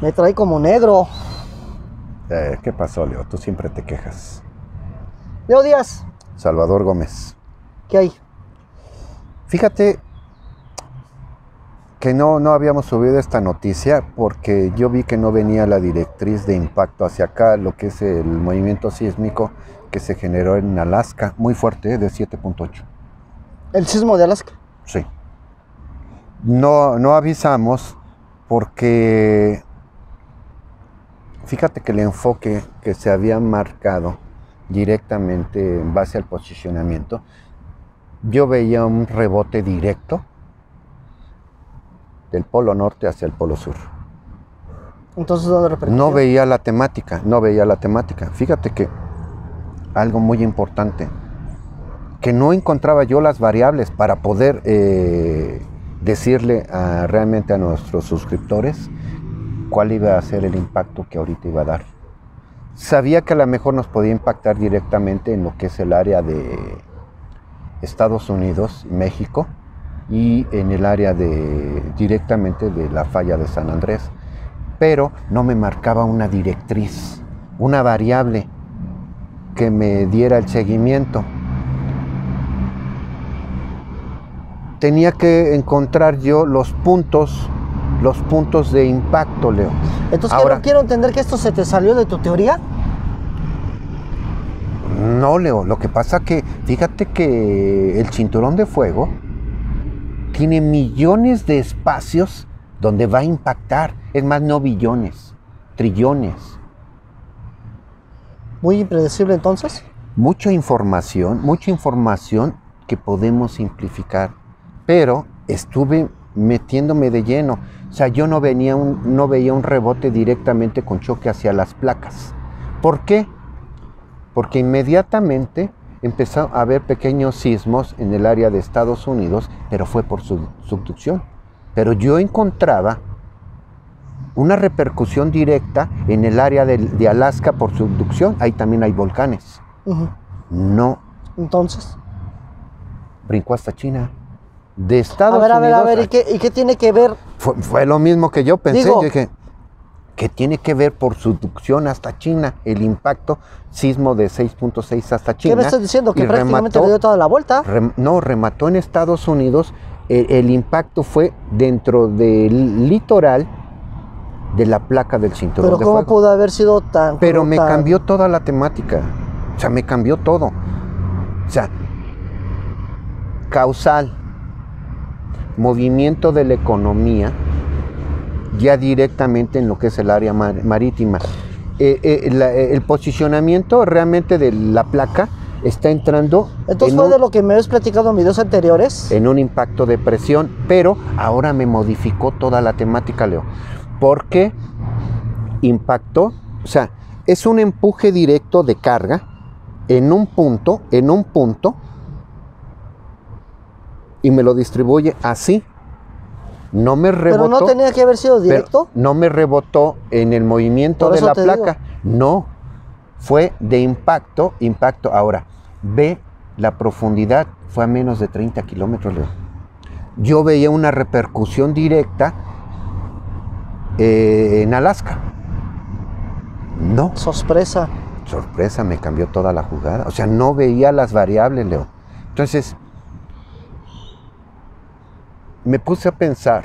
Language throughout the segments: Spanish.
Me trae como negro. Eh, ¿Qué pasó, Leo? Tú siempre te quejas. Leo Díaz, Salvador Gómez. ¿qué hay? Fíjate que no, no habíamos subido esta noticia porque yo vi que no venía la directriz de impacto hacia acá, lo que es el movimiento sísmico que se generó en Alaska, muy fuerte, ¿eh? de 7.8. El sismo de Alaska. Sí. No, no avisamos porque fíjate que el enfoque que se había marcado directamente en base al posicionamiento, yo veía un rebote directo del polo norte hacia el polo sur. Entonces, ¿dónde? No veía la temática, no veía la temática. Fíjate que algo muy importante, que no encontraba yo las variables para poder eh, decirle a- realmente a nuestros suscriptores cuál iba a ser el impacto que ahorita iba a dar. Sabía que a lo mejor nos podía impactar directamente en lo que es el área de Estados Unidos, México, y en el área de directamente de la falla de San Andrés, pero no me marcaba una directriz, una variable que me diera el seguimiento. Tenía que encontrar yo los puntos, los puntos de impacto, Leo. Entonces, Ahora- quiero, quiero entender que esto se te salió de tu teoría. No, Leo, lo que pasa que fíjate que el cinturón de fuego tiene millones de espacios donde va a impactar. Es más, no billones, trillones. Muy impredecible entonces. Mucha información, mucha información que podemos simplificar. Pero estuve metiéndome de lleno. O sea, yo no, venía un- no veía un rebote directamente con choque hacia las placas. ¿Por qué? Porque inmediatamente empezó a haber pequeños sismos en el área de Estados Unidos, pero fue por su subducción. Pero yo encontraba una repercusión directa en el área de, Alaska por subducción. Ahí también hay volcanes. No Entonces. brincó hasta China. De Estados A ver, a ver, Unidos. a ver, ¿y qué, y qué tiene que ver? Fue, fue lo mismo que yo pensé. Digo- yo dije, que tiene que ver por subducción hasta China, el impacto sismo de 6.6 hasta China. ¿Qué me estás diciendo? Que prácticamente remató- le dio toda la vuelta. rem- no, remató en Estados Unidos. El, el impacto fue dentro del litoral de la placa del cinturón Pero de ¿cómo fuego. pudo haber sido tan... Pero me tan- cambió toda la temática. O sea, me cambió todo. O sea, causal, movimiento de la economía, ya directamente en lo que es el área mar- marítima. Eh, eh, la- eh, el posicionamiento realmente de la placa está entrando Entonces en fue un, de lo que me habías platicado en videos anteriores. en un impacto de presión, pero ahora me modificó toda la temática, Leo. Porque impactó, o sea, es un empuje directo de carga en un punto, en un punto, y me lo distribuye así. No me rebotó. pero no tenía que haber sido directo. no me rebotó en el movimiento de la placa. No, fue de impacto, impacto. Ahora, ve la profundidad, fue a menos de 30 kilómetros, Leo. Yo veía una repercusión directa eh, en Alaska. No, Sorpresa. sorpresa, me cambió toda la jugada. O sea, no veía las variables, Leo. Entonces, me puse a pensar.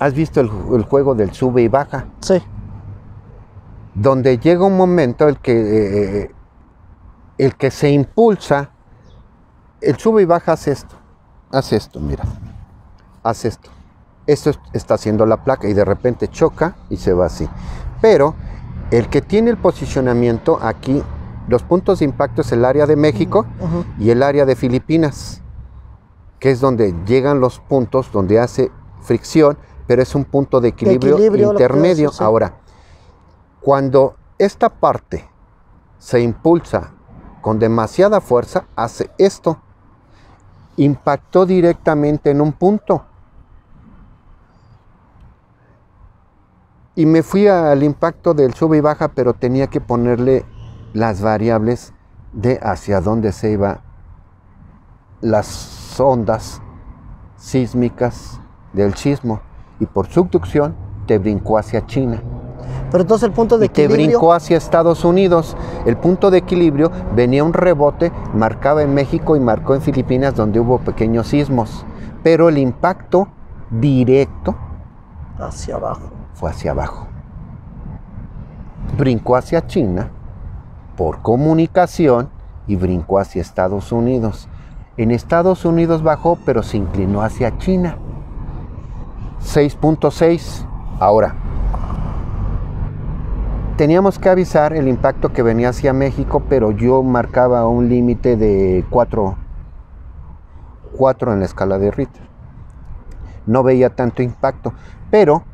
¿Has visto el, el juego del sube y baja? Sí. Donde llega un momento el que, eh, el que se impulsa, el sube y baja hace esto. Hace esto, mira. Hace esto. Esto es- está haciendo la placa y de repente choca y se va así. Pero el que tiene el posicionamiento aquí, los puntos de impacto es el área de México y el área de Filipinas, que es donde llegan los puntos donde hace fricción, pero es un punto de equilibrio, intermedio. sí. Ahora, cuando esta parte se impulsa con demasiada fuerza, hace esto. Impactó directamente en un punto. Y me fui al impacto del sube y baja, pero tenía que ponerle las variables de hacia dónde se iba las ondas sísmicas del sismo. Y por subducción te brincó hacia China. Pero entonces el punto de y te equilibrio. brincó hacia Estados Unidos. El punto de equilibrio venía un rebote, marcaba en México y marcó en Filipinas donde hubo pequeños sismos. Pero el impacto directo hacia abajo. fue hacia abajo. Brincó hacia China por comunicación y brincó hacia Estados Unidos. En Estados Unidos bajó, pero se inclinó hacia China. 6.6. Ahora, teníamos que avisar el impacto que venía hacia México, pero yo marcaba un límite de 4, 4 en la escala de Richter. No veía tanto impacto, pero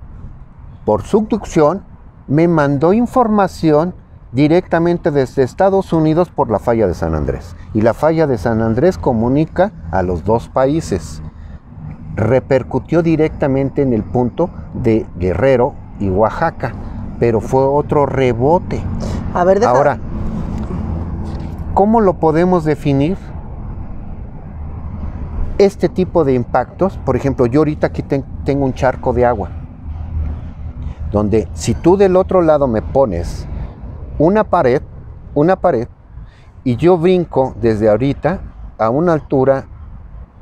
por subducción me mandó información directamente desde Estados Unidos por la falla de San Andrés. Y la falla de San Andrés comunica a los dos países. Repercutió directamente en el punto de Guerrero y Oaxaca, pero fue otro rebote. A ver, deja. Ahora, ¿cómo lo podemos definir? Este tipo de impactos, por ejemplo, yo ahorita aquí ten- tengo un charco de agua, donde si tú del otro lado me pones una pared, una pared, y yo brinco desde ahorita a una altura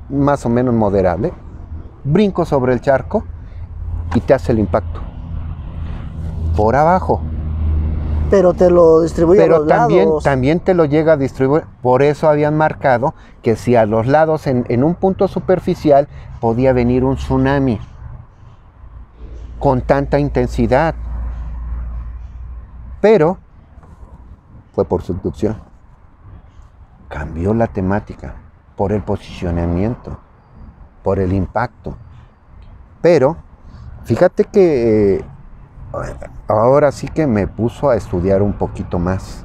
más o menos moderable, brinco sobre el charco y te hace el impacto. Por abajo, Pero te lo distribuye a pero los también, lados. también te lo llega a distribuir. Por eso habían marcado que si a los lados, en, en un punto superficial, podía venir un tsunami con tanta intensidad. Pero fue por subducción. Cambió la temática por el posicionamiento, por el impacto. Pero fíjate que eh, ahora sí que me puso a estudiar un poquito más.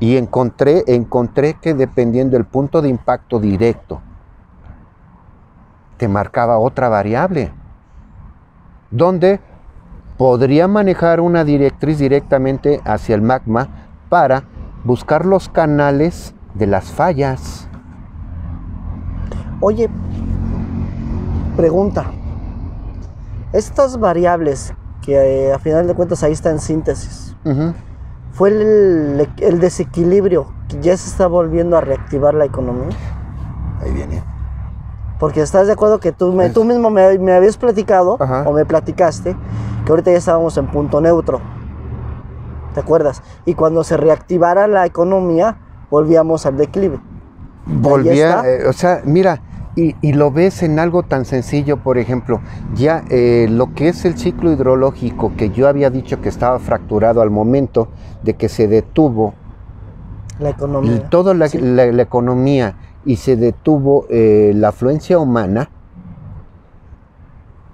Y encontré, encontré que dependiendo del punto de impacto directo, te marcaba otra variable, donde podría manejar una directriz directamente hacia el magma para buscar los canales de las fallas. Oye, pregunta. Estas variables que eh, a final de cuentas ahí está en síntesis. ¿fue el, el desequilibrio que ya se está volviendo a reactivar la economía? Ahí viene. Porque estás de acuerdo que tú, me, tú mismo me, me habías platicado Ajá. o me platicaste que ahorita ya estábamos en punto neutro. ¿Te acuerdas? Y cuando se reactivara la economía, volvíamos al declive. Volvía, eh, o sea, mira, y, y lo ves en algo tan sencillo, por ejemplo, ya eh, lo que es el ciclo hidrológico que yo había dicho que estaba fracturado al momento de que se detuvo La economía. l- toda la, Sí. la- la economía y se detuvo eh, la afluencia humana,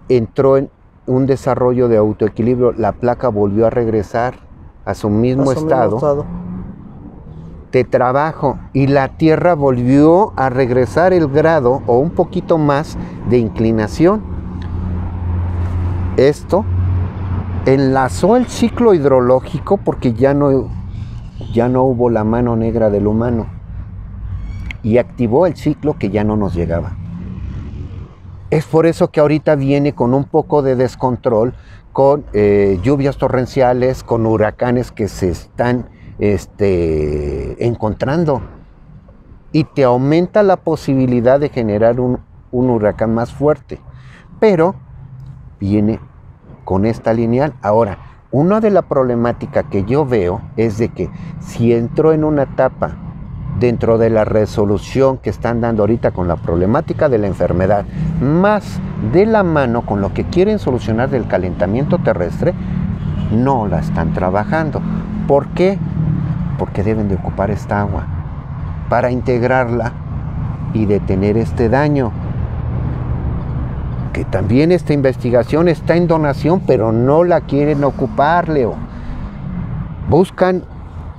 entró en un desarrollo de autoequilibrio, la placa volvió a regresar a su mismo estado estado. de trabajo y la Tierra volvió a regresar el grado o un poquito más de inclinación. Esto enlazó el ciclo hidrológico porque ya no, ya no hubo la mano negra del humano y activó el ciclo que ya no nos llegaba. Es por eso que ahorita viene con un poco de descontrol, con eh, lluvias torrenciales, con huracanes que se están este, encontrando. Y te aumenta la posibilidad de generar un, huracán más fuerte. Pero viene con esta lineal. Ahora, una de la problemática que yo veo es de que si entró en una etapa dentro de la resolución que están dando ahorita con la problemática de la enfermedad, más de la mano con lo que quieren solucionar del calentamiento terrestre, no la están trabajando. ¿Por qué? Porque deben de ocupar esta agua para integrarla y detener este daño. Que también esta investigación está en donación, pero no la quieren ocupar, Leo. Buscan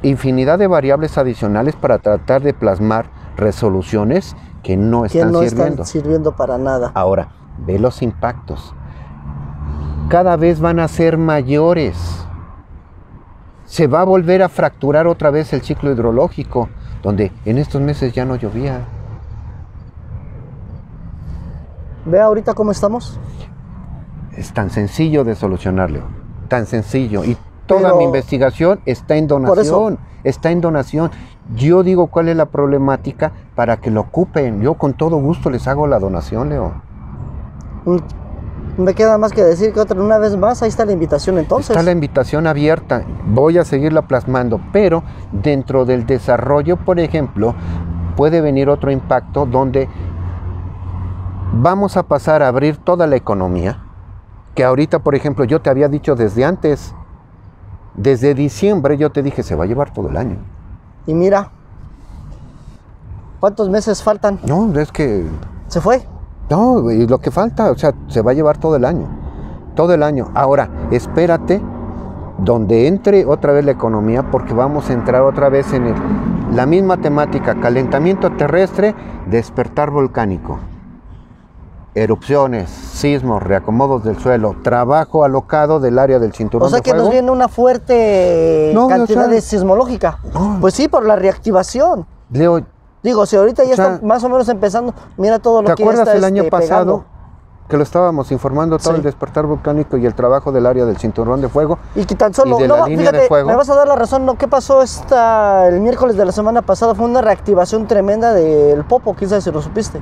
infinidad de variables adicionales para tratar de plasmar resoluciones que no que están no sirviendo. están sirviendo para nada. Ahora, ve los impactos. Cada vez van a ser mayores. Se va a volver a fracturar otra vez el ciclo hidrológico, donde en estos meses ya no llovía. Ve ahorita cómo estamos. Es tan sencillo de solucionar, Leo. Tan sencillo. Y toda Pero- mi investigación está en donación. Está en donación. Yo digo cuál es la problemática para que lo ocupen. Yo con todo gusto les hago la donación, Leo. Mm, Me queda más que decir que otra una vez más, ahí está la invitación entonces. Está la invitación abierta. Voy a seguirla plasmando. Pero dentro del desarrollo, por ejemplo, puede venir otro impacto donde vamos a pasar a abrir toda la economía. Que ahorita, por ejemplo, yo te había dicho desde antes, desde diciembre yo te dije, se va a llevar todo el año. Y mira, ¿cuántos meses faltan? No, es que, ¿Se fue? no, y lo que falta, o sea, se va a llevar todo el año. Todo el año. Ahora, espérate donde entre otra vez la economía, porque vamos a entrar otra vez en el- la misma temática, calentamiento terrestre, despertar volcánico. Erupciones, sismos, reacomodos del suelo, trabajo alocado del área del cinturón O sea de que fuego. nos viene una fuerte No, o cantidad sea- de sismológica. No. Pues sí, por la reactivación. Leo, Digo, si ahorita ya O sea, está más o menos empezando, mira todo lo ¿Te que ya acuerdas está el año este, pasado pegando. que lo estábamos informando todo Sí. el despertar volcánico y el trabajo del área del cinturón de fuego? Y que tan solo, y de no, la línea fíjate, de fuego. me vas a dar la razón, ¿no? ¿Qué pasó esta, el miércoles de la semana pasada? Fue una reactivación tremenda del Popo, sabe si lo supiste.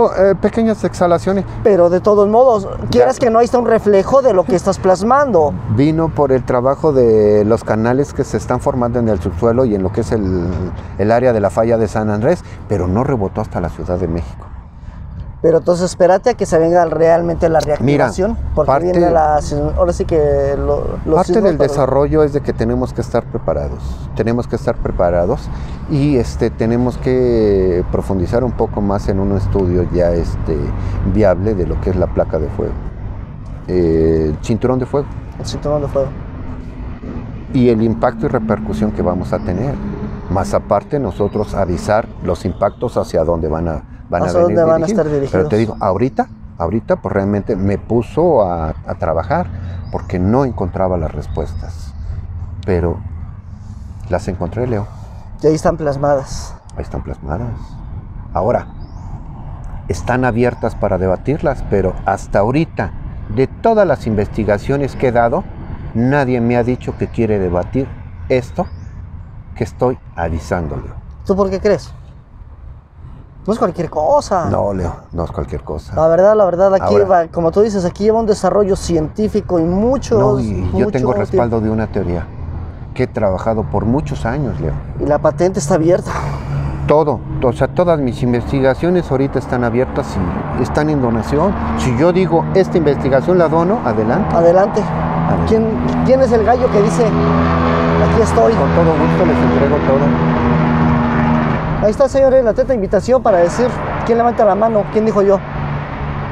Oh, eh, pequeñas exhalaciones. Pero de todos modos, quieras que no, ahí está un reflejo de lo que estás plasmando. Vino por el trabajo de los canales que se están formando en el subsuelo y en lo que es el, el área de la falla de San Andrés, pero no rebotó hasta la Ciudad de México. Pero entonces espérate a que se venga realmente la reactivación. porque parte- viene la. Ahora sí que lo- los Parte del desarrollo es de que tenemos que estar preparados. Tenemos que estar preparados y este, tenemos que profundizar un poco más en un estudio ya este, viable de lo que es la placa de fuego. Eh, el cinturón de fuego El cinturón de fuego. y el impacto y repercusión que vamos a tener. Más aparte nosotros avisar los impactos hacia dónde van a, van a venir dónde van a estar dirigidos. Pero te digo, ahorita, ahorita pues realmente me puso a, a trabajar porque no encontraba las respuestas. Pero las encontré, Leo. Y ahí están plasmadas. Ahí están plasmadas. Ahora, están abiertas para debatirlas, pero hasta ahorita, de todas las investigaciones que he dado, nadie me ha dicho que quiere debatir esto que estoy avisándole. ¿Tú por qué crees? No es cualquier cosa. No, Leo, no es cualquier cosa. La verdad, la verdad, aquí Ahora- va, como tú dices, aquí lleva un desarrollo científico y mucho. No, y yo mucho tengo tiempo. respaldo de una teoría que he trabajado por muchos años, Leo. Y la patente está abierta. Todo, o sea, todas mis investigaciones ahorita están abiertas y están en donación. Si yo digo, esta investigación la dono, adelante. Adelante. Adelante. ¿Quién, quién es el gallo que dice, aquí estoy? Con todo gusto les entrego todo. Ahí está, señores, la teta invitación para decir quién levanta la mano, quién dijo yo.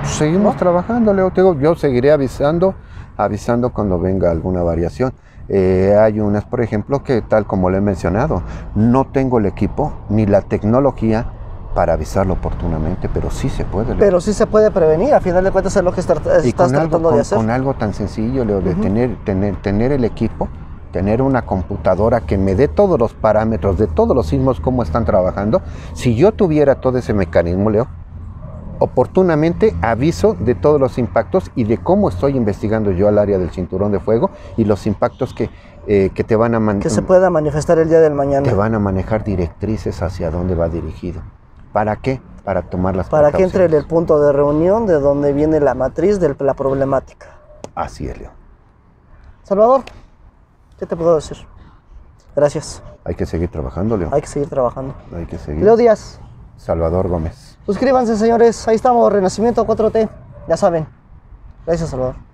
Seguimos ¿No? trabajando, Leo. Te digo, yo seguiré avisando, avisando cuando venga alguna variación. Eh, hay unas, por ejemplo, que tal como le he mencionado, no tengo el equipo ni la tecnología para avisarlo oportunamente, pero sí se puede. Leo. Pero sí se puede prevenir, a final de cuentas es lo que y estás algo, tratando de con, hacer. con algo tan sencillo, Leo, de Ujú. tener, tener, tener el equipo, tener una computadora que me dé todos los parámetros de todos los sismos, cómo están trabajando. Si yo tuviera todo ese mecanismo, Leo, oportunamente aviso de todos los impactos y de cómo estoy investigando yo al área del cinturón de fuego y los impactos que, eh, que te van a man- Que se pueda manifestar el día del mañana. te van a manejar directrices hacia dónde va dirigido. ¿Para qué? Para tomar las Para que entre en el punto de reunión de donde viene la matriz de la problemática. Así es, Leo. Salvador, ¿qué te puedo decir? Gracias. Hay que seguir trabajando, Leo. Hay que seguir trabajando. Hay que seguir. Leo Díaz, Salvador Gómez. suscríbanse señores. Ahí estamos, Renacimiento 4T. Ya saben. Gracias, Salvador.